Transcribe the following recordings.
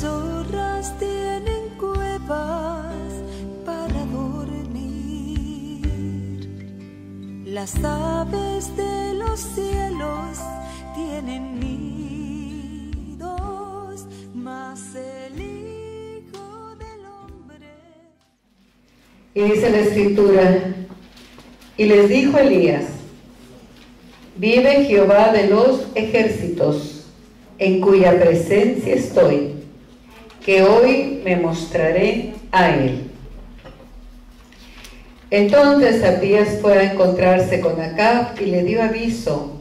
Zorras tienen cuevas para dormir. Las aves de los cielos tienen nidos, mas el Hijo del Hombre. Y dice la escritura, y les dijo Elías, vive Jehová de los ejércitos, en cuya presencia estoy, que hoy me mostraré a él. Entonces Abías fue a encontrarse con Acab y le dio aviso,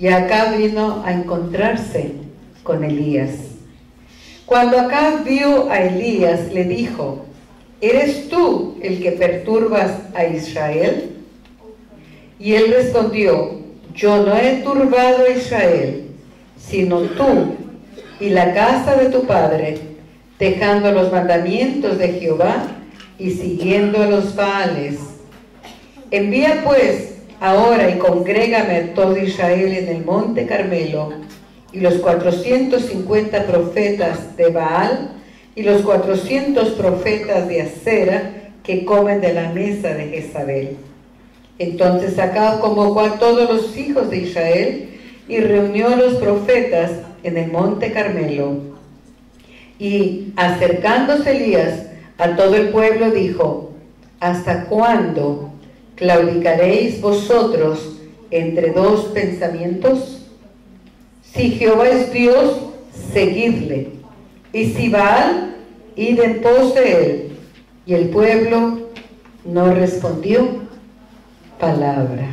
y Acab vino a encontrarse con Elías. Cuando Acab vio a Elías, le dijo, ¿eres tú el que perturbas a Israel? Y él respondió, yo no he turbado a Israel, sino tú y la casa de tu padre, dejando los mandamientos de Jehová y siguiendo a los Baales. Envía pues ahora y congrégame a todo Israel en el monte Carmelo, y los 450 profetas de Baal y los 400 profetas de Acera que comen de la mesa de Jezabel. Entonces Acab convocó a todos los hijos de Israel y reunió a los profetas en el monte Carmelo. Y acercándose Elías a todo el pueblo dijo, ¿hasta cuándo claudicaréis vosotros entre dos pensamientos? Si Jehová es Dios, seguidle. Y si Baal, id en pos de él. Y el pueblo no respondió palabra.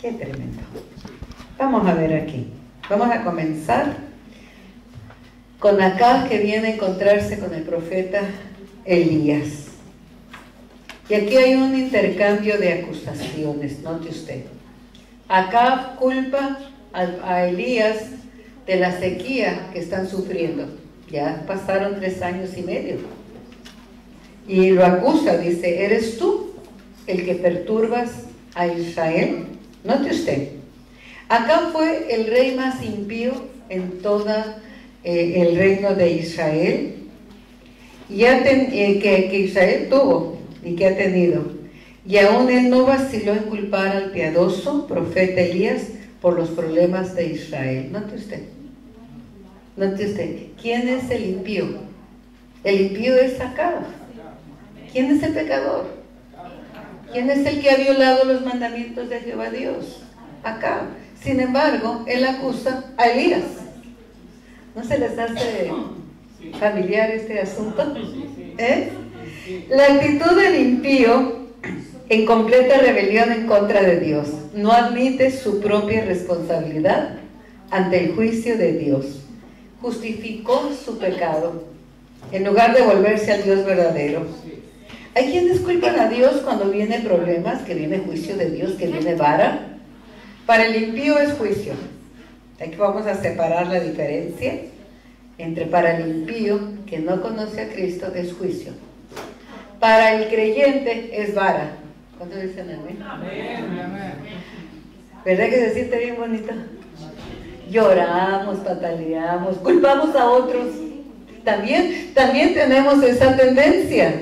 Qué tremendo. Vamos a ver aquí. Vamos a comenzar con Acab que viene a encontrarse con el profeta Elías. Y aquí hay un intercambio de acusaciones, note usted. Acab culpa a, Elías de la sequía que están sufriendo. Ya pasaron tres años y medio. Y lo acusa, dice, ¿eres tú el que perturbas a Israel? Note usted, acá fue el rey más impío en toda eh, el reino de Israel ya ten- eh, que, Israel tuvo y que ha tenido. Y aún él no vaciló en culpar al piadoso profeta Elías por los problemas de Israel. Note usted. Note usted. ¿Quién es el impío? El impío es Acab. ¿Quién es el pecador? ¿Quién es el que ha violado los mandamientos de Jehová Dios? Acá. Sin embargo, él acusa a Elías. ¿No se les hace familiar este asunto? ¿Eh? La actitud del impío en completa rebelión en contra de Dios no admite su propia responsabilidad ante el juicio de Dios. Justificó su pecado en lugar de volverse al Dios verdadero. Hay quienes culpan a Dios cuando vienen problemas, que viene juicio de Dios, que viene vara. Para el impío es juicio. Aquí vamos a separar la diferencia entre para el impío que no conoce a Cristo es juicio. Para el creyente es vara. ¿Cuánto dicen amén? ¿Verdad que se siente bien bonito? Lloramos, pataleamos, culpamos a otros. También, también tenemos esa tendencia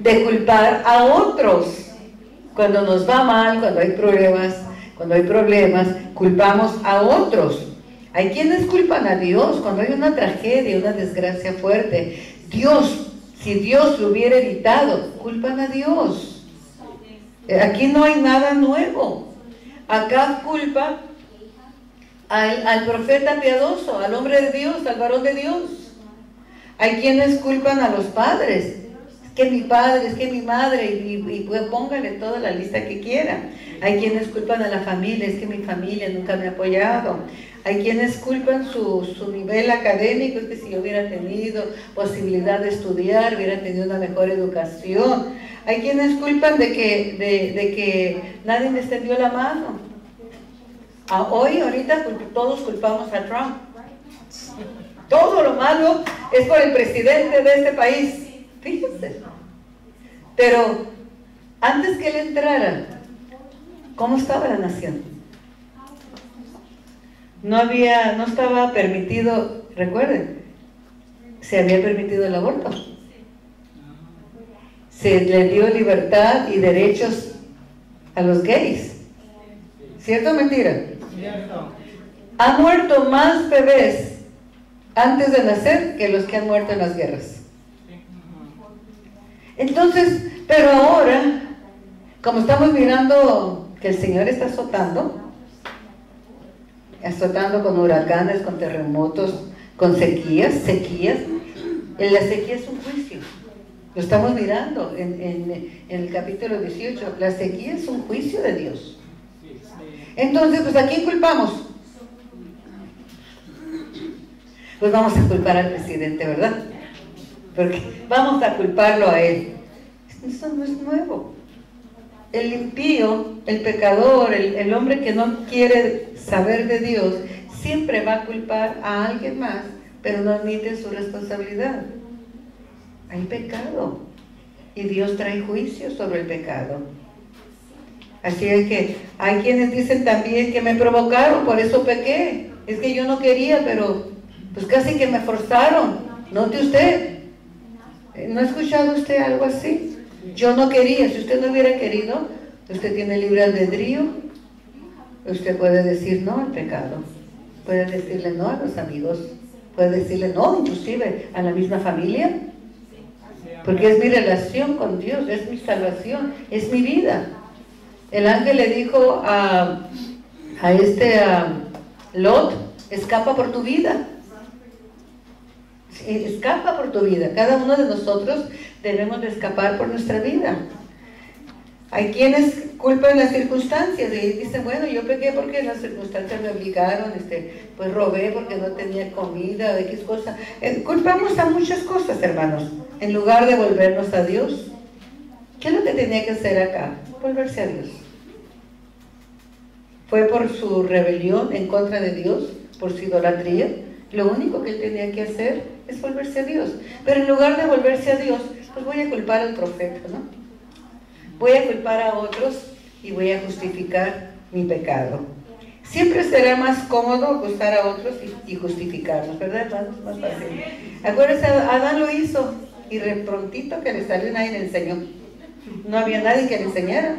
de culpar a otros. Cuando nos va mal, cuando hay problemas, cuando hay problemas, culpamos a otros. Hay quienes culpan a Dios cuando hay una tragedia, una desgracia fuerte. Dios, si Dios lo hubiera evitado, culpan a Dios. Eh, Aquí no hay nada nuevo. Acá culpa al, al profeta piadoso, al hombre de Dios, al varón de Dios. Hay quienes culpan a los padres. Que mi padre, es que mi madre, y, y pues póngale toda la lista que quiera. Hay quienes culpan a la familia, es que mi familia nunca me ha apoyado. Hay quienes culpan su, su nivel académico, es que si yo hubiera tenido posibilidad de estudiar, hubiera tenido una mejor educación. Hay quienes culpan de que, de, que nadie me extendió la mano. Hoy, ahorita, todos culpamos a Trump. Todo lo malo es por el presidente de este país. Fíjense. Pero antes que él entrara, ¿cómo estaba la nación? No había, no estaba permitido, recuerden, se había permitido el aborto. Se le dio libertad y derechos a los gays. ¿Cierto o mentira? Cierto. Ha muerto más bebés antes de nacer que los que han muerto en las guerras. Entonces, pero ahora, como estamos mirando que el Señor está azotando, azotando con huracanes, con terremotos, con sequías, sequías, la sequía es un juicio. Lo estamos mirando en el capítulo 18. La sequía es un juicio de Dios. Entonces, pues ¿a quién culpamos? Pues vamos a culpar al presidente, ¿verdad? Porque vamos a culparlo a él. Eso no es nuevo. El impío, el pecador, el, hombre que no quiere saber de Dios, siempre va a culpar a alguien más, pero no admite su responsabilidad. Hay pecado. Y Dios trae juicio sobre el pecado. Así es que hay quienes dicen también que me provocaron, por eso pequé. Es que yo no quería, pero pues casi que me forzaron. Note usted. Eh, ¿No ha escuchado usted algo así? Yo no quería. Si usted no hubiera querido, usted tiene libre albedrío. Usted puede decir no al pecado. Puede decirle no a los amigos. Puede decirle no, inclusive a la misma familia. Porque es mi relación con Dios, es mi salvación, es mi vida. El ángel le dijo a, a este Lot, escapa por tu vida. Escapa por tu vida. Cada uno de nosotros debemos de escapar por nuestra vida. Hay quienes culpan las circunstancias y dicen, bueno, yo pequé porque las circunstancias me obligaron, este, pues robé porque no tenía comida, X cosa. Eh, culpamos a muchas cosas, hermanos, en lugar de volvernos a Dios. ¿Qué es lo que tenía que hacer acá? Volverse a Dios. Fue por su rebelión en contra de Dios, por su idolatría. Lo único que él tenía que hacer es volverse a Dios. Pero en lugar de volverse a Dios, pues voy a culpar al profeta, ¿no? Voy a culpar a otros y voy a justificar mi pecado. Siempre será más cómodo acusar a otros y, y justificarnos, ¿verdad? Más fácil. Acuérdense, Adán lo hizo y prontito que le salió nadie le enseñó. No había nadie que le enseñara.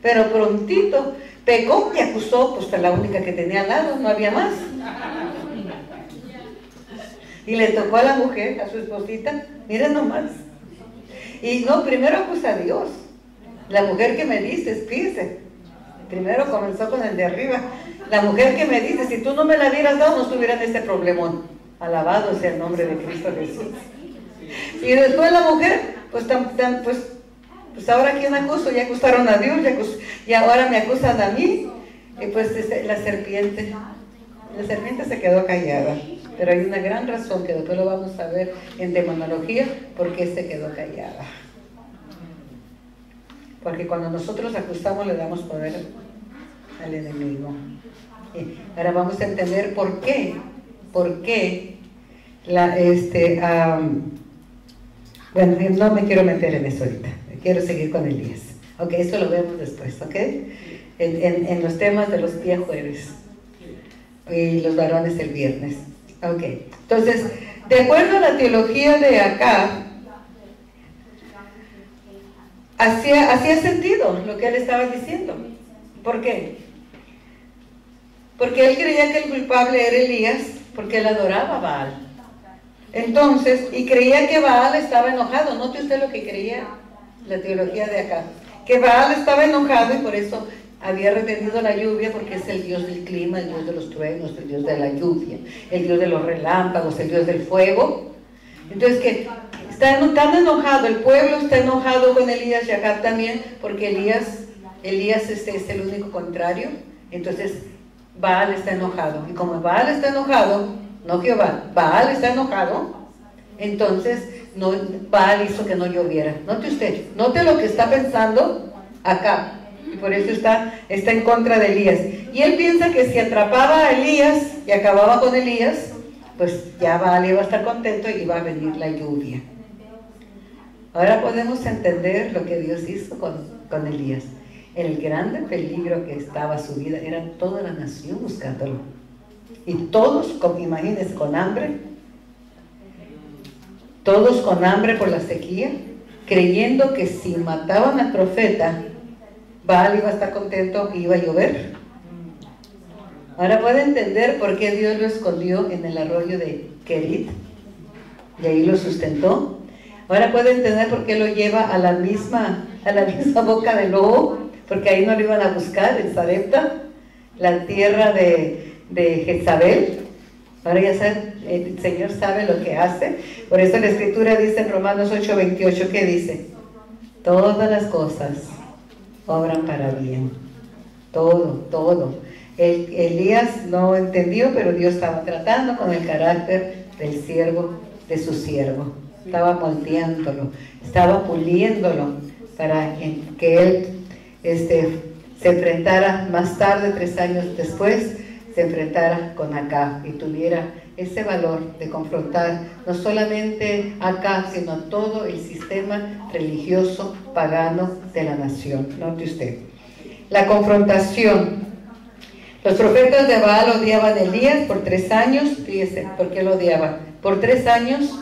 Pero prontito pegó y acusó, pues a la única que tenía al lado, no había más. Y le tocó a la mujer, a su esposita, miren nomás. Y no, primero acusa a Dios. La mujer que me dices, fíjese. Primero comenzó con el de arriba. La mujer que me dice, si tú no me la hubieras dado, no estuviera en este problemón. Alabado sea el nombre de Cristo Jesús. Y después la mujer, pues, tan, tan, pues, pues ahora quién acuso, ya acusaron a Dios, ya y ahora me acusan a mí. Y pues este, la serpiente, la serpiente se quedó callada. Pero hay una gran razón que después lo vamos a ver en demonología, por qué se quedó callada. Porque cuando nosotros acusamos le damos poder al enemigo. Ahora vamos a entender por qué, por qué este, bueno, no me quiero meter en eso ahorita, quiero seguir con Elías. Ok, eso lo vemos después, ok? En, en- en los temas de los días jueves y los varones el viernes. Ok, entonces, de acuerdo a la teología de acá, hacía, hacía sentido lo que él estaba diciendo. ¿Por qué? Porque él creía que el culpable era Elías, porque él adoraba a Baal. Entonces, y creía que Baal estaba enojado. Note usted lo que creía la teología de acá. Que Baal estaba enojado y por eso había retenido la lluvia, porque es el dios del clima, el dios de los truenos, el dios de la lluvia, el dios de los relámpagos, el dios del fuego. Entonces, que está tan enojado, el pueblo está enojado con Elías y acá también, porque Elías, Elías es el único contrario. Entonces, Baal está enojado. Y como Baal está enojado, no Jehová, Baal está enojado, entonces no, Baal hizo que no lloviera. Note usted, note lo que está pensando acá. Y por eso está, está en contra de Elías. Y él piensa que si atrapaba a Elías y acababa con Elías, pues ya Baal iba a estar contento y iba a venir la lluvia. Ahora podemos entender lo que Dios hizo con, con Elías. El grande peligro que estaba su vida era toda la nación buscándolo. Y todos, con, imagínense, con hambre. todos con hambre por la sequía, creyendo que si mataban al profeta, Baal iba a estar contento y iba a llover. Ahora puede entender por qué Dios lo escondió en el arroyo de Kerit y ahí lo sustentó. Ahora puede entender por qué lo lleva a la misma, a la misma boca del lobo, porque ahí no lo iban a buscar, en Sarepta, la tierra de, de Jezabel. Ahora ya el Señor sabe lo que hace. Por eso la Escritura dice en Romanos 8:28, ¿qué dice? Todas las cosas obran para bien. Todo, todo. El, Elías no entendió, pero Dios estaba tratando con el carácter del siervo, de su siervo. Estaba moldeándolo, estaba puliéndolo para que él este, se enfrentara más tarde, tres años después, se enfrentara con acá y tuviera ese valor de confrontar no solamente acá, sino todo el sistema religioso pagano de la nación. Note usted. La confrontación. Los profetas de Baal odiaban a Elías por tres años. Fíjese, ¿por qué lo odiaban? Por tres años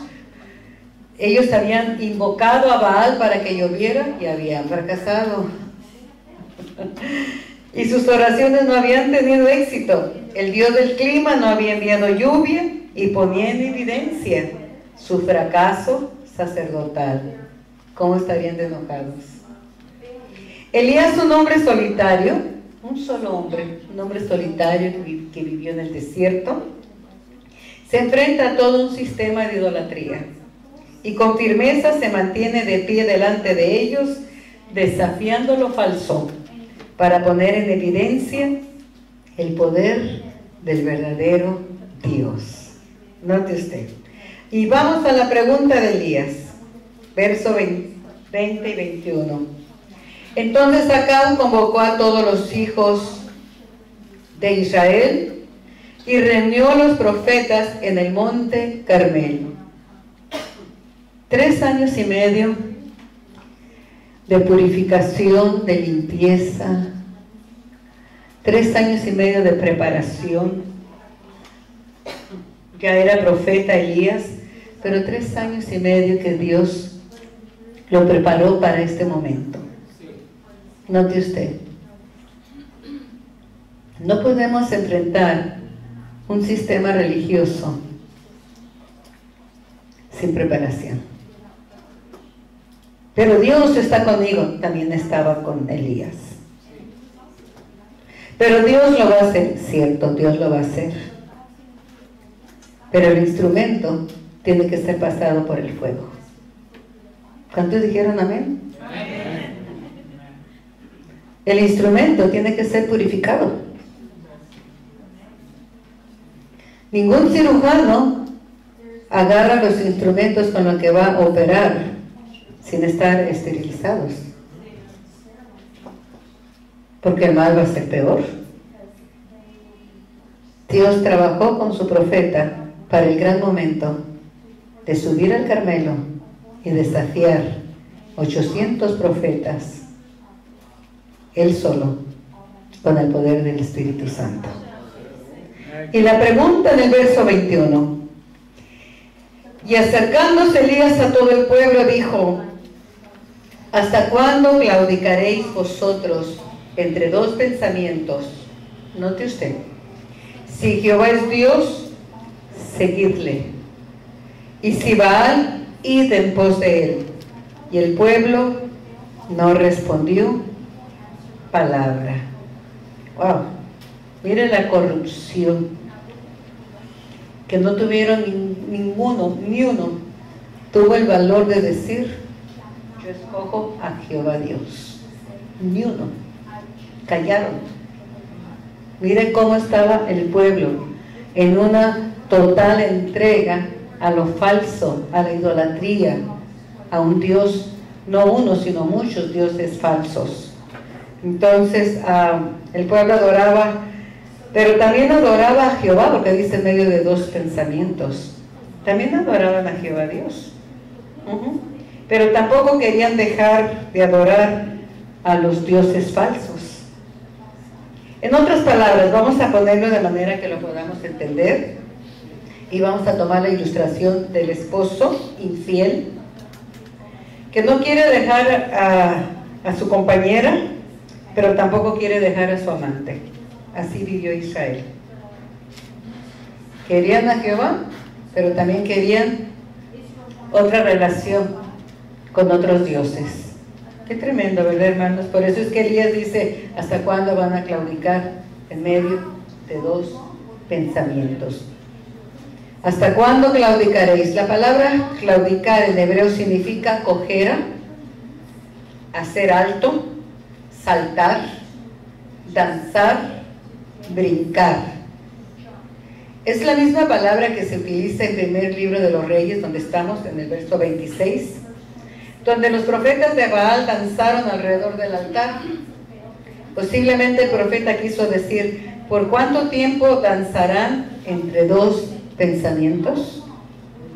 ellos habían invocado a Baal para que lloviera y habían fracasado. y sus oraciones no habían tenido éxito. El Dios del clima no había enviado lluvia y ponía en evidencia su fracaso sacerdotal. ¿Cómo estarían enojados? Elías, un hombre solitario, un solo hombre, un hombre solitario que vivió en el desierto, se enfrenta a todo un sistema de idolatría y con firmeza se mantiene de pie delante de ellos, desafiando lo falso para poner en evidencia el poder del verdadero Dios. Note usted. Y vamos a la pregunta de Elías, verso 20 y 21. Entonces Acab convocó a todos los hijos de Israel y reunió a los profetas en el monte Carmelo. Tres años y medio de purificación, de limpieza, tres años y medio de preparación. Ya era profeta Elías, pero tres años y medio que Dios lo preparó para este momento. Note usted, no podemos enfrentar un sistema religioso sin preparación. Pero Dios está conmigo, también estaba con Elías. Pero Dios lo va a hacer, cierto, Dios lo va a hacer. Pero el instrumento tiene que ser pasado por el fuego. ¿Cuántos dijeron amén? El instrumento tiene que ser purificado. Ningún cirujano agarra los instrumentos con los que va a operar sin estar esterilizados. Porque el mal va a ser peor. Dios trabajó con su profeta para el gran momento de subir al Carmelo y desafiar 800 profetas, él solo, con el poder del Espíritu Santo. Y la pregunta en el verso 21, y acercándose Elías a todo el pueblo dijo, ¿Hasta cuándo claudicaréis vosotros entre dos pensamientos? Note usted. Si Jehová es Dios, seguidle. Y si Baal, id en pos de él. Y el pueblo no respondió palabra. Wow. Mire la corrupción. Que no tuvieron ninguno, ni uno, tuvo el valor de decir, escojo a Jehová Dios. Ni uno. Callaron. Miren cómo estaba el pueblo en una total entrega a lo falso, a la idolatría, a un Dios, no uno, sino muchos dioses falsos. Entonces ah, el pueblo adoraba, pero también adoraba a Jehová, porque dice en medio de dos pensamientos. También adoraban a Jehová Dios pero tampoco querían dejar de adorar a los dioses falsos. En otras palabras, vamos a ponerlo de manera que lo podamos entender. Y vamos a tomar la ilustración del esposo infiel, que no quiere dejar a, su compañera, pero tampoco quiere dejar a su amante. Así vivió Israel. Querían a Jehová, pero también querían otra relación con otros dioses. Qué tremendo, ¿verdad, hermanos? Por eso es que Elías dice, ¿hasta cuándo van a claudicar en medio de dos pensamientos? ¿Hasta cuándo claudicaréis? La palabra claudicar en hebreo significa cojera, hacer alto, saltar, danzar, brincar. Es la misma palabra que se utiliza en el primer libro de los reyes, donde estamos en el verso 26, donde los profetas de Baal danzaron alrededor del altar. Posiblemente el profeta quiso decir, ¿por cuánto tiempo danzarán entre dos pensamientos?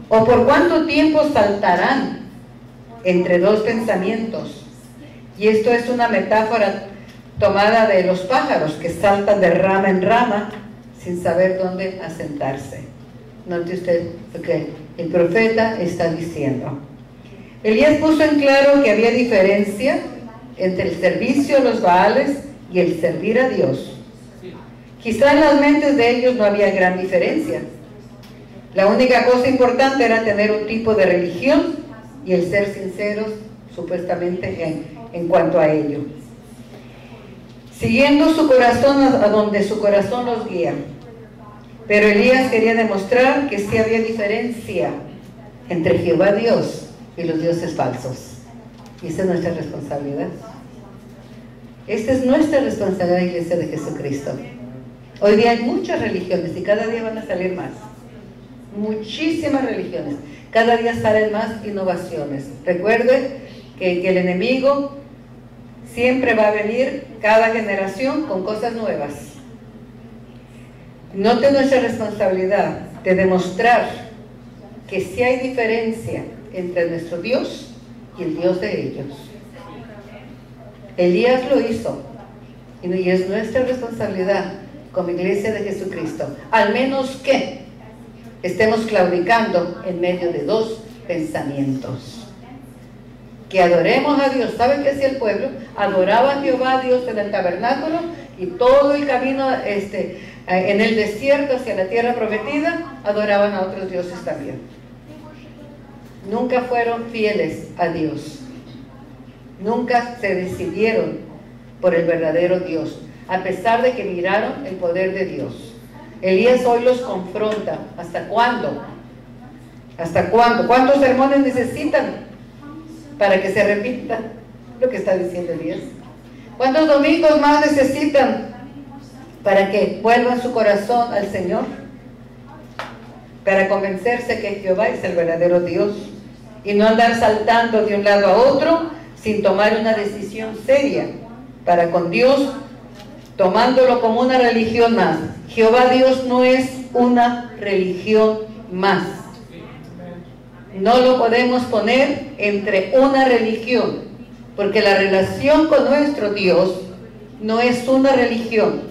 ¿O por cuánto tiempo saltarán entre dos pensamientos? Y esto es una metáfora tomada de los pájaros que saltan de rama en rama sin saber dónde asentarse. Note usted lo que el profeta está diciendo. Elías puso en claro que había diferencia entre el servicio a los Baales y el servir a Dios. Quizá en las mentes de ellos no había gran diferencia. La única cosa importante era tener un tipo de religión y el ser sinceros supuestamente en, en cuanto a ello siguiendo su corazón a donde su corazón los guía. Pero Elías quería demostrar que sí había diferencia entre Jehová Dios y los dioses falsos. Y esa es nuestra responsabilidad. Esta es nuestra responsabilidad, Iglesia de Jesucristo. Hoy día hay muchas religiones y cada día van a salir más. Muchísimas religiones. Cada día salen más innovaciones. Recuerde que, el enemigo siempre va a venir cada generación con cosas nuevas. Note nuestra responsabilidad de demostrar que si hay diferencia entre nuestro Dios y el Dios de ellos. Elías lo hizo y es nuestra responsabilidad como iglesia de Jesucristo, al menos que estemos claudicando en medio de dos pensamientos que adoremos a Dios. ¿Saben qué hacía el pueblo? Adoraba a Jehová Dios en el tabernáculo y todo el camino este, en el desierto hacia la tierra prometida, adoraban a otros dioses también. Nunca fueron fieles a Dios. Nunca se decidieron por el verdadero Dios, a pesar de que miraron el poder de Dios. Elías hoy los confronta. ¿Hasta cuándo? ¿Hasta cuándo? ¿Cuántos sermones necesitan para que se repita lo que está diciendo Elías. ¿Cuántos domingos más necesitan para que vuelvan su corazón al Señor? Para convencerse que Jehová es el verdadero Dios y no andar saltando de un lado a otro sin tomar una decisión seria para con Dios, tomándolo como una religión más. Jehová Dios no es una religión más no lo podemos poner entre una religión, porque la relación con nuestro Dios no es una religión,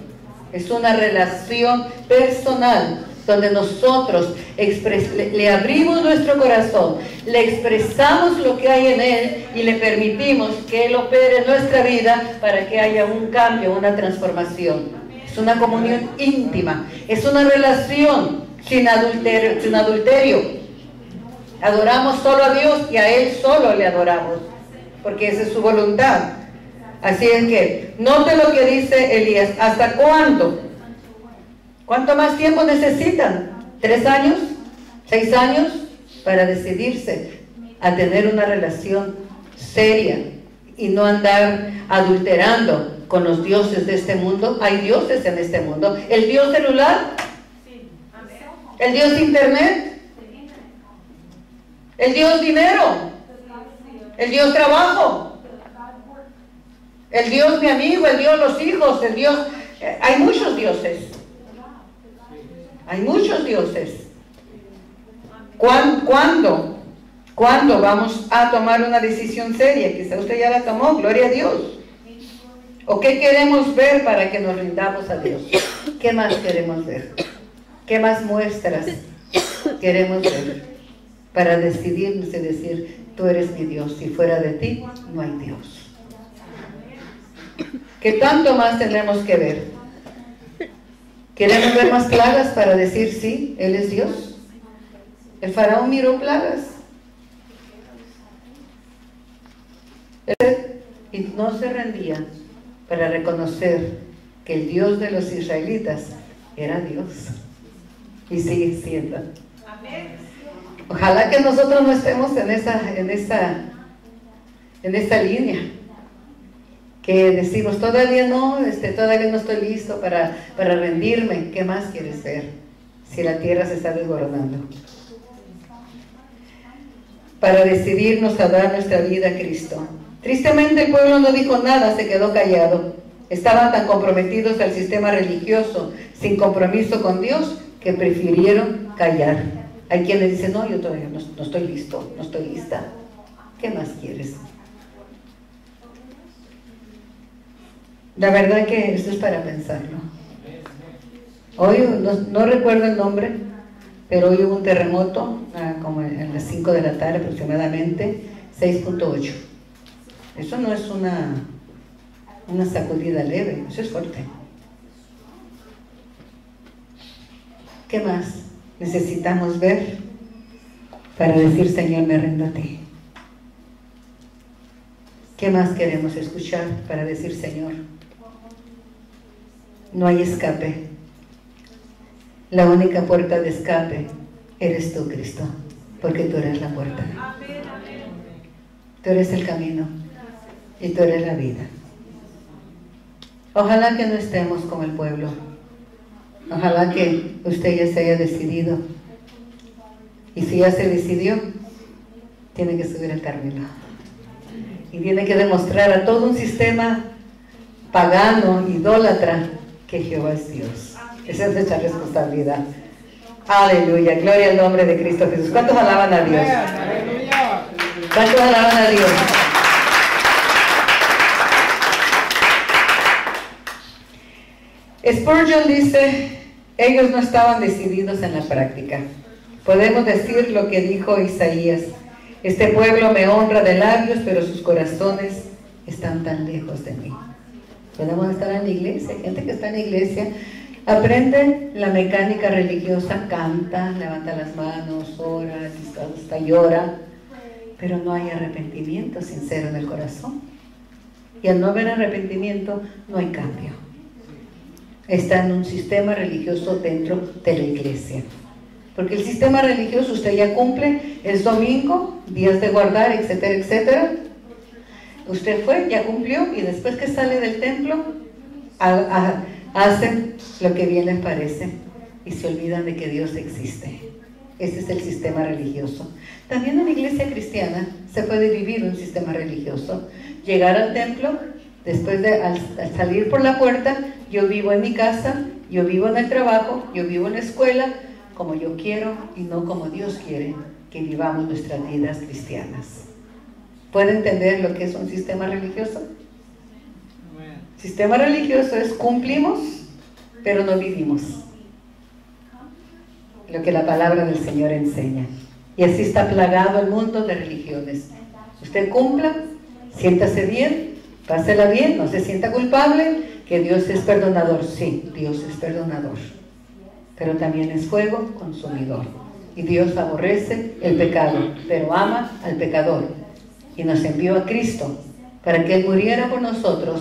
es una relación personal, donde nosotros le, abrimos nuestro corazón, le expresamos lo que hay en Él y le permitimos que Él opere en nuestra vida para que haya un cambio, una transformación. Es una comunión íntima, es una relación sin adulterio, sin adulterio Adoramos solo a Dios y a Él solo le adoramos, porque esa es su voluntad. Así es que, note lo que dice Elías, ¿hasta cuándo? ¿Cuánto más tiempo necesitan? ¿Tres años? ¿Seis años? Para decidirse a tener una relación seria y no andar adulterando con los dioses de este mundo. Hay dioses en este mundo. El dios celular, el dios internet, el Dios dinero. El Dios trabajo. El Dios mi amigo, el Dios los hijos, el Dios... Eh, hay muchos dioses. Hay muchos dioses. ¿Cuándo? ¿Cuándo vamos a tomar una decisión seria? Quizá usted ya la tomó, gloria a Dios. ¿O qué queremos ver para que nos rindamos a Dios? ¿Qué más queremos ver? ¿Qué más muestras queremos ver para decidirnos y decir, tú eres mi Dios y fuera de ti no hay Dios? ¿Qué tanto más tenemos que ver? ¿Queremos ver más plagas para decir sí, Él es Dios? El faraón miró plagas. Y no se rendía para reconocer que el Dios de los israelitas era Dios. Y sigue siendo. Ojalá que nosotros no estemos en esa, en esa, en esa línea. Que decimos, todavía no, este, todavía no estoy listo para, para rendirme. ¿Qué más quieres ser? Si la tierra se está desbordando. Para decidirnos a dar nuestra vida a Cristo. Tristemente el pueblo no dijo nada, se quedó callado. Estaban tan comprometidos al sistema religioso, sin compromiso con Dios, que prefirieron callar. Hay quienes dicen, no, yo todavía no, no estoy listo, no estoy lista. ¿Qué más quieres? La verdad que esto es para pensarlo. Hoy no, recuerdo el nombre, pero hoy hubo un terremoto, ah, como a las 5 de la tarde aproximadamente, 6.8. Eso no es una, una sacudida leve, eso es fuerte. ¿Qué más necesitamos ver para decir, Señor, me rindo a ti? ¿Qué más queremos escuchar para decir, Señor, no hay escape? La única puerta de escape eres tú, Cristo, porque tú eres la puerta. Tú eres el camino y tú eres la vida. Ojalá que no estemos como el pueblo. Ojalá que usted ya se haya decidido. Y si ya se decidió, tiene que subir al Carmelo. Y tiene que demostrar a todo un sistema pagano, idólatra, que Jehová es Dios. Esa es nuestra responsabilidad. Aleluya, gloria al nombre de Cristo Jesús. ¿Cuántos alaban a Dios? ¿Cuántos alaban a Dios? Spurgeon dice, ellos no estaban decididos en la práctica. Podemos decir lo que dijo Isaías, este pueblo me honra de labios, pero sus corazones están tan lejos de mí. Podemos estar en la iglesia, gente que está en la iglesia, aprende la mecánica religiosa, canta, levanta las manos, ora, hasta llora, pero no hay arrepentimiento sincero en el corazón. Y al no haber arrepentimiento, no hay cambio está en un sistema religioso dentro de la iglesia. Porque el sistema religioso usted ya cumple, es domingo, días de guardar, etcétera, etcétera. Usted fue, ya cumplió y después que sale del templo, hacen lo que bien les parece y se olvidan de que Dios existe. Ese es el sistema religioso. También en la iglesia cristiana se puede vivir un sistema religioso. Llegar al templo, Después de al, salir por la puerta, yo vivo en mi casa, yo vivo en el trabajo, yo vivo en la escuela, como yo quiero y no como Dios quiere que vivamos nuestras vidas cristianas. ¿Puede entender lo que es un sistema religioso? Sistema religioso es cumplimos, pero no vivimos. Lo que la palabra del Señor enseña. Y así está plagado el mundo de religiones. Usted cumpla, siéntase bien, Pásela bien, no se sienta culpable, que Dios es perdonador. Sí, Dios es perdonador. Pero también es fuego consumidor. Y Dios aborrece el pecado, pero ama al pecador. Y nos envió a Cristo para que Él muriera por nosotros,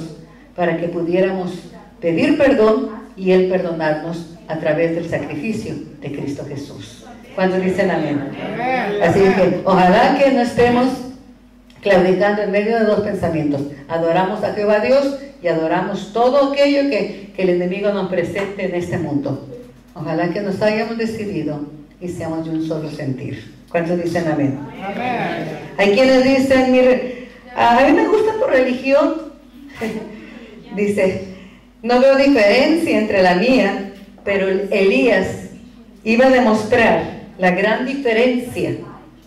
para que pudiéramos pedir perdón y Él perdonarnos a través del sacrificio de Cristo Jesús. ¿Cuántos dicen amén? Así que ojalá que no estemos claudicando en medio de dos pensamientos. Adoramos a Jehová Dios y adoramos todo aquello que, el enemigo nos presente en este mundo. Ojalá que nos hayamos decidido y seamos de un solo sentir. ¿Cuántos dicen amén? Hay quienes dicen, mire, a mí me gusta tu religión. Dice, no veo diferencia entre la mía, pero Elías iba a demostrar la gran diferencia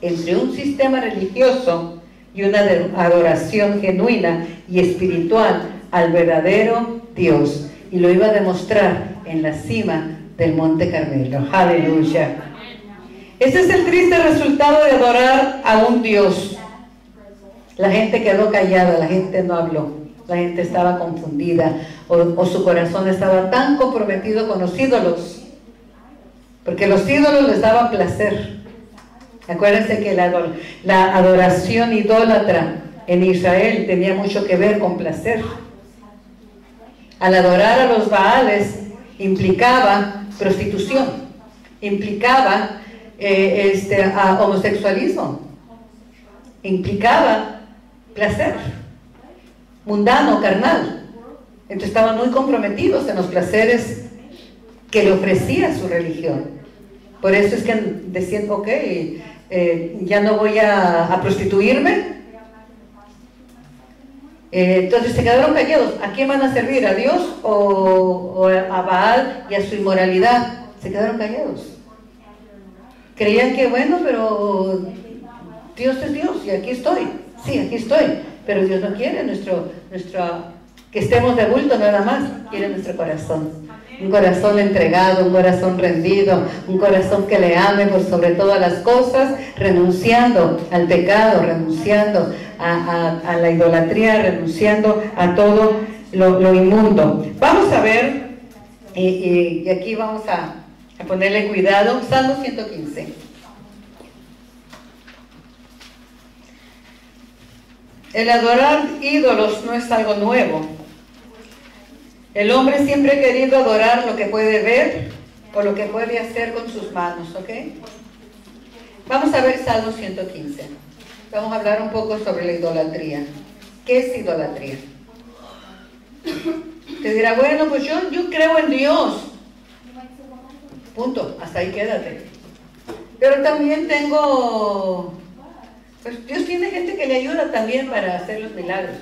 entre un sistema religioso y una adoración genuina y espiritual al verdadero Dios. Y lo iba a demostrar en la cima del Monte Carmelo. Aleluya. Este es el triste resultado de adorar a un Dios. La gente quedó callada, la gente no habló, la gente estaba confundida o, o su corazón estaba tan comprometido con los ídolos, porque los ídolos les daban placer. Acuérdense que la, la adoración idólatra en Israel tenía mucho que ver con placer. Al adorar a los Baales implicaba prostitución, implicaba eh, este, a homosexualismo, implicaba placer mundano, carnal. Entonces estaban muy comprometidos en los placeres que le ofrecía su religión. Por eso es que decían, ok, eh, ya no voy a, prostituirme. Eh, entonces se quedaron callados. ¿A quién van a servir? ¿A Dios o a Baal y a su inmoralidad? Se quedaron callados. Creían que bueno, pero Dios es Dios y aquí estoy. Sí, aquí estoy. Pero Dios no quiere nuestro, que estemos de bulto nada más, quiere nuestro corazón. Un corazón entregado, un corazón rendido, un corazón que le ame por sobre todas las cosas, renunciando al pecado, renunciando a, la idolatría, renunciando a todo lo, inmundo. Vamos a ver, y aquí vamos a, a ponerle cuidado. Salmo 115. El adorar ídolos no es algo nuevo. El hombre siempre ha querido adorar lo que puede ver o lo que puede hacer con sus manos, ¿ok? Vamos a ver Salmo 115. Vamos a hablar un poco sobre la idolatría. ¿Qué es idolatría? Te dirá, bueno, pues yo, yo creo en Dios. Punto, hasta ahí quédate. Pero también tengo, pues Dios tiene gente que le ayuda también para hacer los milagros.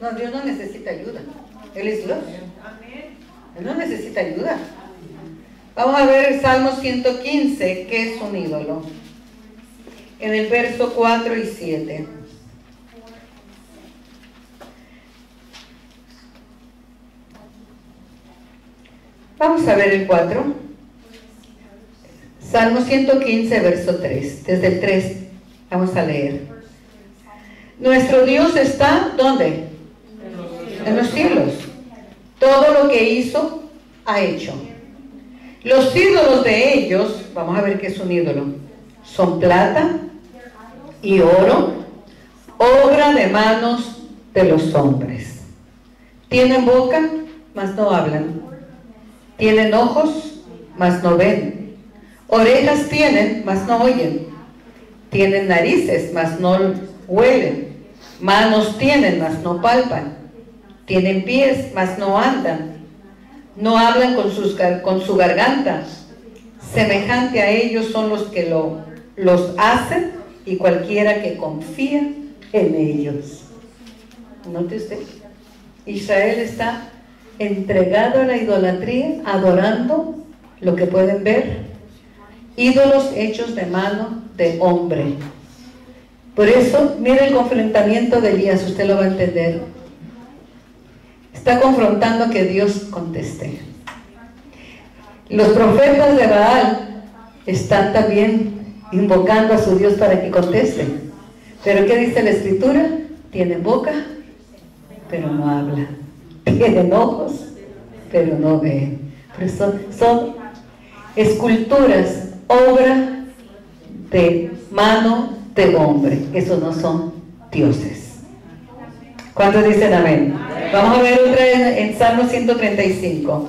No, Dios no necesita ayuda. Él es Dios. Él no necesita ayuda. Vamos a ver el Salmo 115, que es un ídolo. En el verso 4 y 7. Vamos a ver el 4. Salmo 115, verso 3. Desde el 3 vamos a leer. Nuestro Dios está, ¿dónde? En los cielos. Todo lo que hizo, ha hecho. Los ídolos de ellos, vamos a ver qué es un ídolo, son plata y oro, obra de manos de los hombres. Tienen boca, mas no hablan tienen ojos, mas no ven. Orejas tienen, mas no oyen. Tienen narices, mas no huelen. Manos tienen, mas no palpan. Tienen pies, mas no andan. No hablan con, sus, con su garganta. Semejante a ellos son los que lo, los hacen y cualquiera que confía en ellos. Note usted, Israel está entregado a la idolatría, adorando lo que pueden ver, ídolos hechos de mano de hombre. Por eso, mire el confrontamiento de Elías, usted lo va a entender. Está confrontando que Dios conteste. Los profetas de Baal están también invocando a su Dios para que conteste. Pero ¿qué dice la escritura? Tienen boca, pero no habla tienen ojos, pero no ven. son, esculturas, obra de mano de hombre. Esos no son dioses. ¿Cuántos dicen amén? Vamos a ver otra vez en Salmo 135.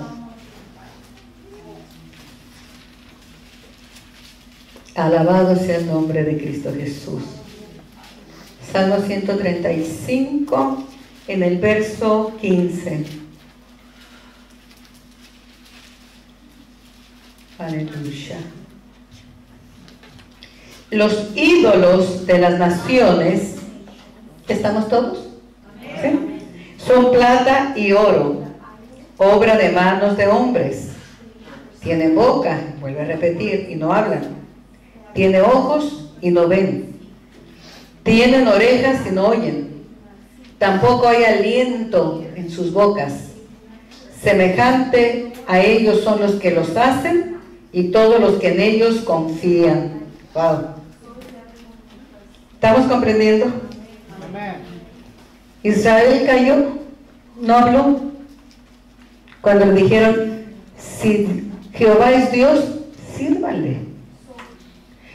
Alabado sea el nombre de Cristo Jesús. Salmo 135 en el verso 15. Aleluya. Los ídolos de las naciones, ¿estamos todos? Son plata y oro, obra de manos de hombres. Tienen boca, vuelve a repetir, y no hablan. Tiene ojos y no ven. Tienen orejas y no oyen Tampoco hay aliento en sus bocas. Semejante a ellos son los que los hacen y todos los que en ellos confían. Wow. ¿Estamos comprendiendo? Israel cayó, no habló. Cuando le dijeron, si Jehová es Dios, sírvale.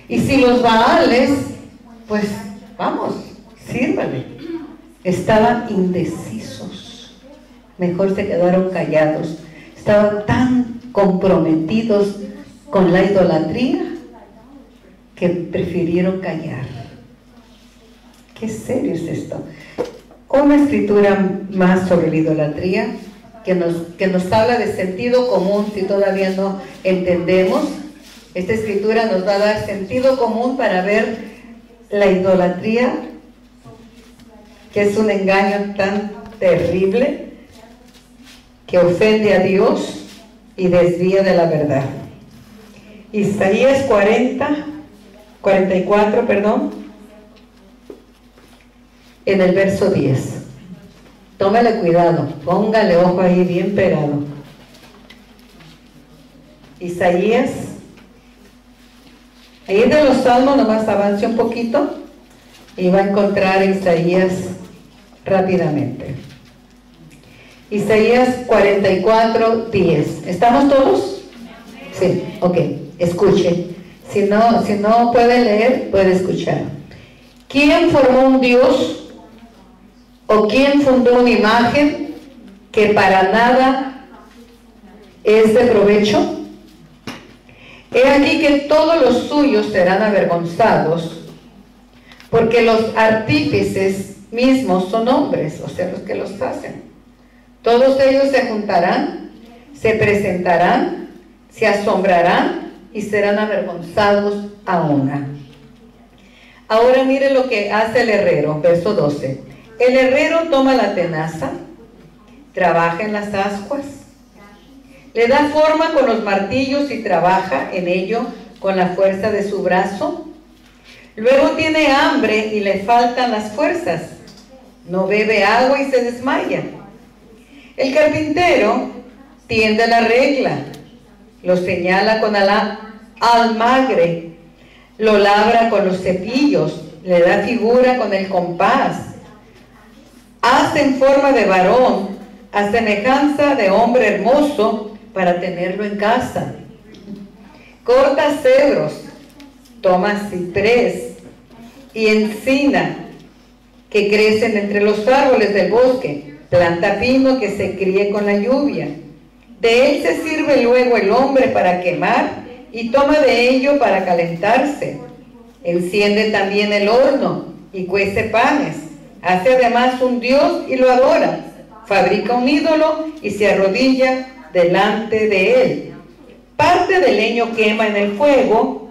Y si los Baales, pues vamos, sírvale. Estaban indecisos. Mejor se quedaron callados. Estaban tan comprometidos con la idolatría que prefirieron callar. Qué serio es esto. Una escritura más sobre la idolatría que nos, que nos habla de sentido común si todavía no entendemos. Esta escritura nos va a dar sentido común para ver la idolatría, que es un engaño tan terrible que ofende a Dios y desvía de la verdad. Isaías 40, 44, perdón, en el verso 10. Tómale cuidado, póngale ojo ahí bien pegado. Isaías, ahí de los salmos nomás avance un poquito y va a encontrar Isaías rápidamente. Isaías 44, 10. ¿Estamos todos? Sí, ok, escuche. Si no, si no puede leer, puede escuchar. ¿Quién formó un Dios ¿O quién fundó una imagen que para nada es de provecho? He aquí que todos los suyos serán avergonzados, porque los artífices mismos son hombres, o sea, los que los hacen. Todos ellos se juntarán, se presentarán, se asombrarán y serán avergonzados a una. Ahora mire lo que hace el herrero, verso 12. El herrero toma la tenaza, trabaja en las ascuas, le da forma con los martillos y trabaja en ello con la fuerza de su brazo. Luego tiene hambre y le faltan las fuerzas. No bebe agua y se desmaya. El carpintero tiende la regla, lo señala con almagre, lo labra con los cepillos, le da figura con el compás hace en forma de varón, a semejanza de hombre hermoso, para tenerlo en casa. Corta cedros, toma ciprés y encina que crecen entre los árboles del bosque, planta pino que se críe con la lluvia. De él se sirve luego el hombre para quemar y toma de ello para calentarse. Enciende también el horno y cuece panes Hace además un dios y lo adora. Fabrica un ídolo y se arrodilla delante de él. Parte del leño quema en el fuego,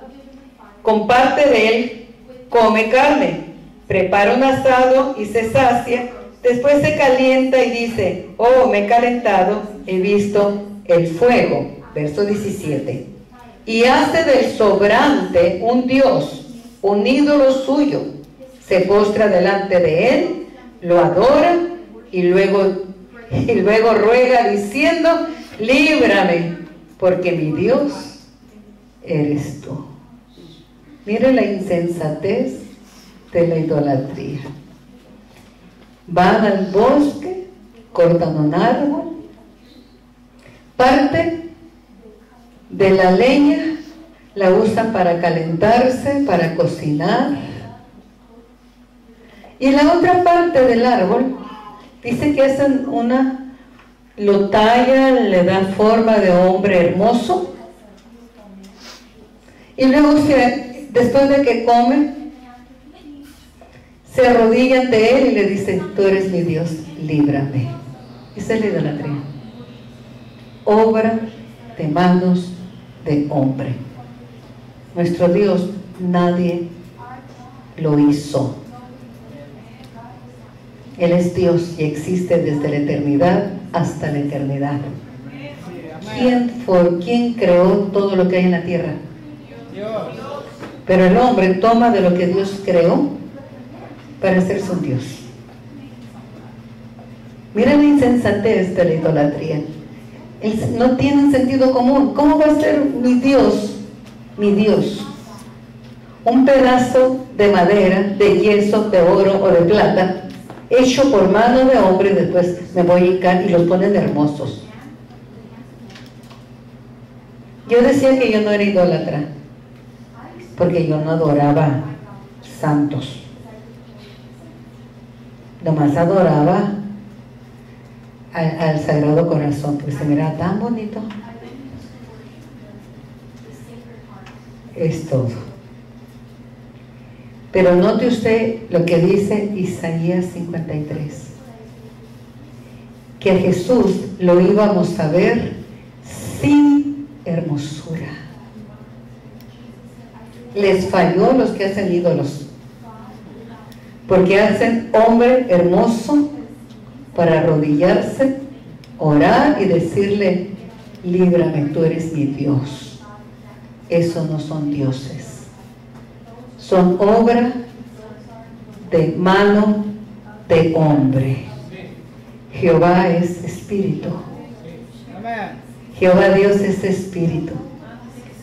con parte de él come carne. Prepara un asado y se sacia. Después se calienta y dice, oh, me he calentado, he visto el fuego. Verso 17. Y hace del sobrante un dios, un ídolo suyo se postra delante de él, lo adora y luego, y luego ruega diciendo, líbrame, porque mi Dios eres tú. Mire la insensatez de la idolatría. Van al bosque, cortan un árbol, parte de la leña la usan para calentarse, para cocinar, y la otra parte del árbol dice que hacen una, lo tallan, le da forma de hombre hermoso. Y luego después de que come, se arrodilla ante él y le dice, tú eres mi Dios, líbrame. Esa es la idolatría. Obra de manos de hombre. Nuestro Dios nadie lo hizo. Él es Dios y existe desde la eternidad hasta la eternidad. ¿Quién, fue, ¿Quién creó todo lo que hay en la tierra? Pero el hombre toma de lo que Dios creó para hacerse un Dios. Mira la insensatez de la idolatría. No tienen sentido común. ¿Cómo va a ser mi Dios? Mi Dios. Un pedazo de madera, de yeso, de oro o de plata, hecho por mano de hombre, después me voy a hincar y los ponen hermosos. Yo decía que yo no era idólatra, porque yo no adoraba santos. Nomás adoraba al, Sagrado Corazón, porque se miraba tan bonito. Es todo. Pero note usted lo que dice Isaías 53, que a Jesús lo íbamos a ver sin hermosura. Les falló los que hacen ídolos, porque hacen hombre hermoso para arrodillarse, orar y decirle, líbrame, tú eres mi Dios. Eso no son dioses son obra de mano de hombre. Jehová es espíritu. Jehová Dios es espíritu.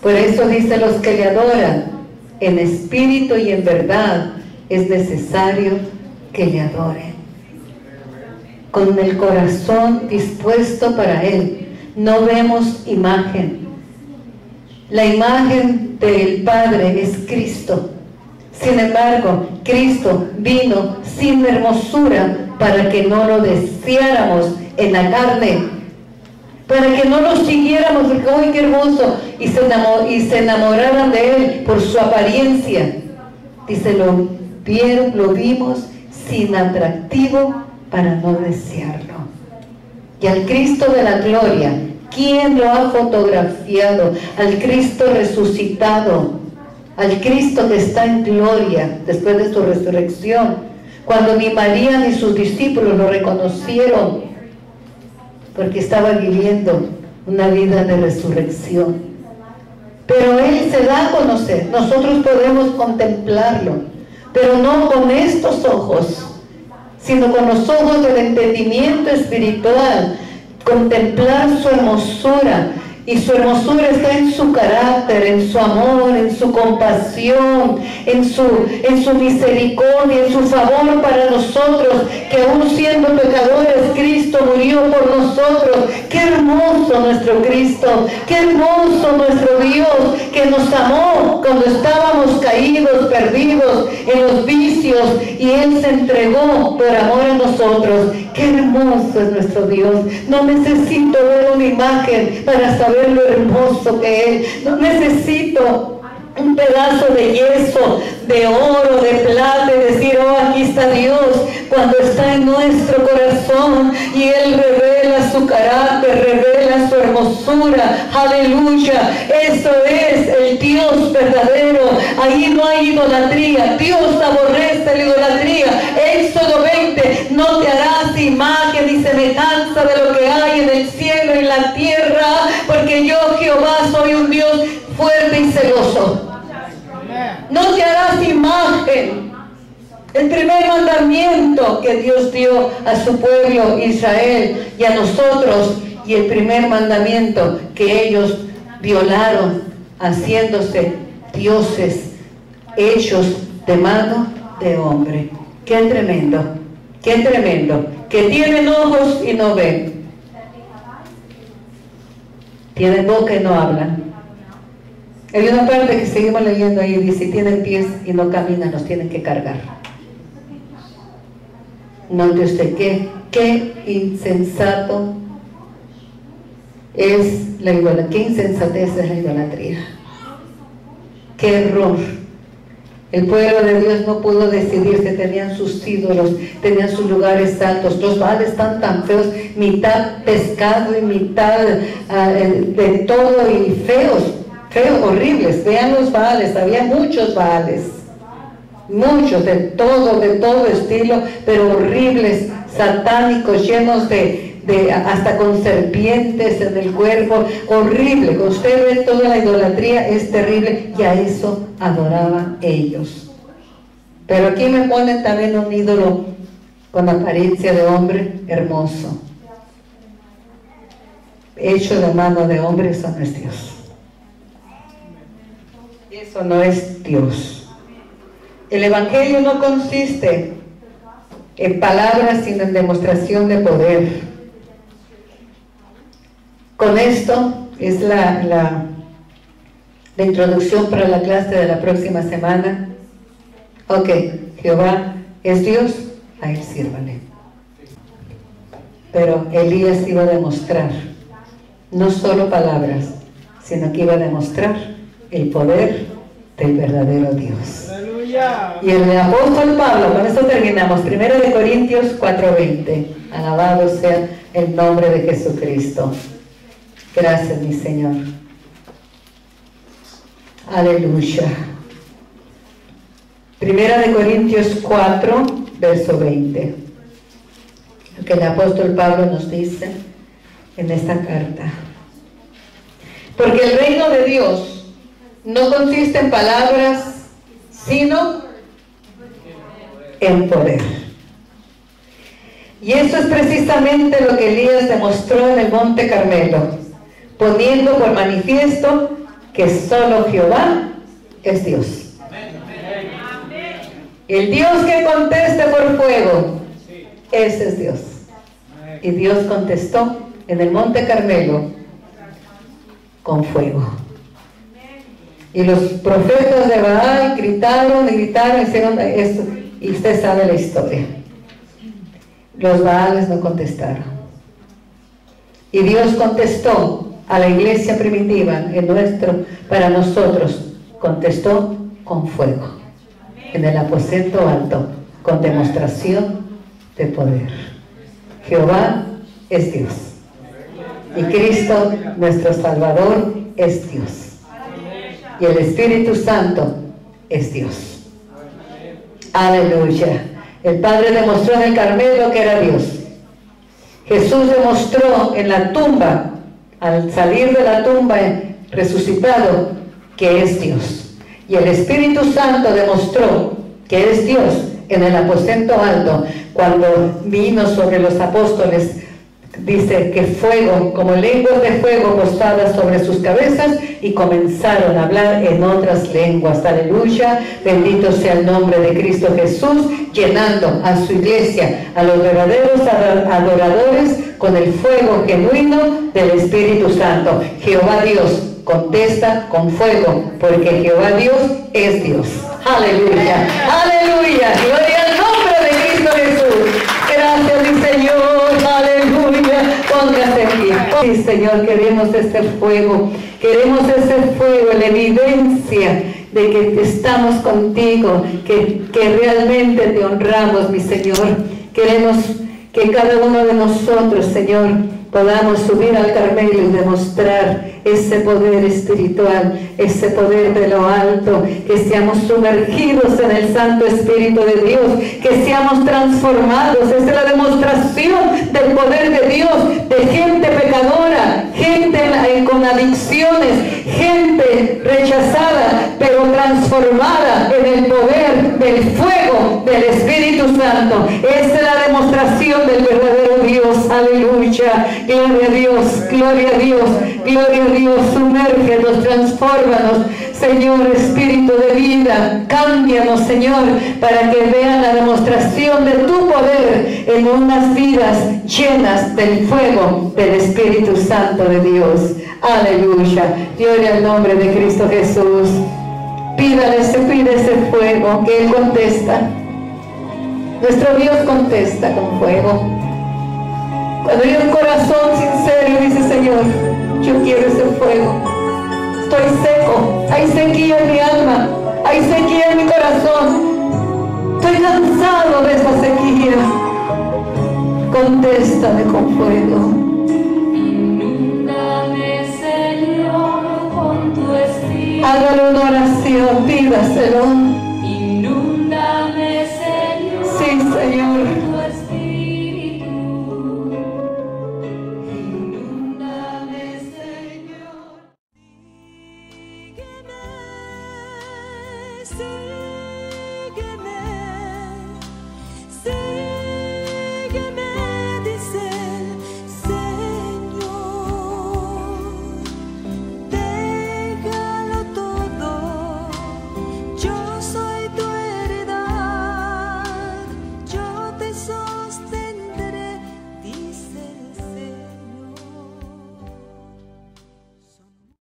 Por eso dice los que le adoran, en espíritu y en verdad es necesario que le adoren. Con el corazón dispuesto para Él. No vemos imagen. La imagen del Padre es Cristo. Sin embargo, Cristo vino sin hermosura para que no lo deseáramos en la carne, para que no lo siguiéramos, porque ¡ay, qué hermoso! Y se, y se enamoraran de Él por su apariencia. Dice, lo lo vimos sin atractivo para no desearlo. Y al Cristo de la gloria, ¿quién lo ha fotografiado? Al Cristo resucitado al Cristo que está en gloria después de su resurrección, cuando ni María ni sus discípulos lo reconocieron, porque estaba viviendo una vida de resurrección. Pero Él se da a conocer, nosotros podemos contemplarlo, pero no con estos ojos, sino con los ojos del entendimiento espiritual, contemplar su hermosura, y su hermosura está en su carácter, en su amor, en su compasión, en su, en su misericordia, en su favor para nosotros, que aún siendo pecadores, Cristo murió por nosotros. Qué hermoso nuestro Cristo, qué hermoso nuestro Dios, que nos amó cuando estábamos caídos, perdidos en los vicios, y Él se entregó por amor a nosotros. Qué hermoso es nuestro Dios. No necesito ver una imagen para saber lo hermoso que es. No necesito un pedazo de yeso, de oro, de plata y decir, oh, aquí está Dios, cuando está en nuestro corazón y Él revela su carácter, revela su hermosura, aleluya, eso es el Dios verdadero, ahí no hay idolatría, Dios aborrece la idolatría, Éxodo 20, no te harás imagen ni semejanza de lo que hay en el cielo y en la tierra, porque yo Jehová soy un Dios fuerte y celoso. No te harás imagen. El primer mandamiento que Dios dio a su pueblo Israel y a nosotros, y el primer mandamiento que ellos violaron, haciéndose dioses hechos de mano de hombre. Qué tremendo, qué tremendo. Que tienen ojos y no ven. Tienen boca y no hablan. Hay una parte que seguimos leyendo ahí, dice, tienen pies y no caminan, los tienen que cargar. Note usted qué, qué insensato es la idolatría, qué insensatez es la idolatría. Qué error. El pueblo de Dios no pudo decidirse, tenían sus ídolos, tenían sus lugares santos. Los vales están tan feos, mitad pescado y mitad uh, de todo y feos, feos, horribles. Vean los vales, había muchos vales, muchos, de todo, de todo estilo, pero horribles, satánicos, llenos de, de, hasta con serpientes en el cuerpo, horrible. Usted ve toda la idolatría, es terrible, y a eso adoraban ellos. Pero aquí me ponen también un ídolo con apariencia de hombre hermoso. hecho de mano de hombre, eso no es Dios. Eso no es Dios. El Evangelio no consiste en palabras, sino en demostración de poder. Con esto es la, la, la introducción para la clase de la próxima semana. Ok, Jehová es Dios, a él sírvale. Pero Elías iba a demostrar, no solo palabras, sino que iba a demostrar el poder del verdadero Dios. Y el apóstol Pablo, con esto terminamos, 1 de Corintios 4:20, alabado sea el nombre de Jesucristo. Gracias, mi Señor. Aleluya. Primera de Corintios 4, verso 20. Lo que el apóstol Pablo nos dice en esta carta. Porque el reino de Dios no consiste en palabras, sino en poder. Y eso es precisamente lo que Elías demostró en el Monte Carmelo, poniendo por manifiesto que solo Jehová es Dios. El Dios que conteste por fuego, ese es Dios. Y Dios contestó en el Monte Carmelo con fuego. Y los profetas de Baal gritaron y gritaron, hicieron esto, y usted sabe la historia. Los Baales no contestaron. Y Dios contestó a la iglesia primitiva, en nuestro, para nosotros, contestó con fuego, en el aposento alto, con demostración de poder. Jehová es Dios. Y Cristo, nuestro Salvador, es Dios. Y el Espíritu Santo es Dios. Aleluya. El Padre demostró en el Carmelo que era Dios. Jesús demostró en la tumba, al salir de la tumba resucitado, que es Dios. Y el Espíritu Santo demostró que es Dios en el aposento alto, cuando vino sobre los apóstoles dice que fuego, como lenguas de fuego postadas sobre sus cabezas y comenzaron a hablar en otras lenguas. Aleluya, bendito sea el nombre de Cristo Jesús, llenando a su iglesia, a los verdaderos adoradores con el fuego genuino del Espíritu Santo. Jehová Dios contesta con fuego, porque Jehová Dios es Dios. Aleluya, aleluya, gloria al nombre de Cristo Jesús. Gracias mi Señor, aleluya. Sí, Señor, queremos este fuego. Queremos ese fuego, la evidencia de que estamos contigo, que, que realmente te honramos, mi Señor. Queremos que cada uno de nosotros, Señor, podamos subir al Carmelo y demostrar ese poder espiritual, ese poder de lo alto, que seamos sumergidos en el Santo Espíritu de Dios, que seamos transformados. Esa es la demostración del poder de Dios, de gente pecadora, gente con adicciones, gente rechazada, pero transformada en el poder del fuego del Espíritu Santo. Esa es la demostración del verdadero Dios. Aleluya. Gloria a Dios, gloria a Dios, gloria a Dios. Sumérgenos, transfórmanos, Señor, Espíritu de vida. Cámbianos, Señor, para que vean la demostración de tu poder en unas vidas llenas del fuego del Espíritu Santo de Dios. Aleluya. Gloria al nombre de Cristo Jesús. Pídale, se ese fuego que Él contesta. Nuestro Dios contesta con fuego. Cuando hay un corazón sincero dice, Señor, yo quiero ese fuego. Estoy seco, hay sequía en mi alma, hay sequía en mi corazón. Estoy cansado de esa sequía. Contéstame con fuego. Hágale una oración, pídaselo.